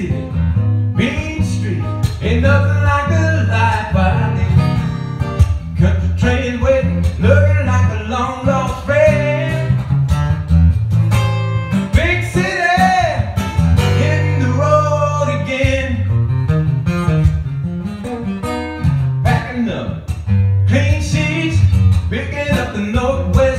city, Main Street, ain't nothing like a life I lead. Country train waiting, looking like a long lost friend. Big city, hitting the road again. Backing up, clean sheets, picking up the northwest.